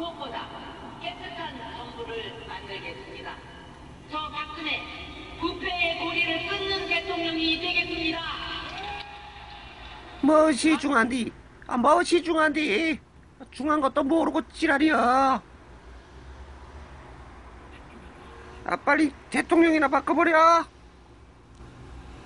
무엇보다 깨끗한 정부를 만들겠습니다. 저 박근혜 부패의 고리를 끊는 대통령이 되겠습니다. 무엇이 중한디? 아, 무엇이 중한디? 중한 것도 모르고 지랄이야. 아, 빨리 대통령이나 바꿔버려.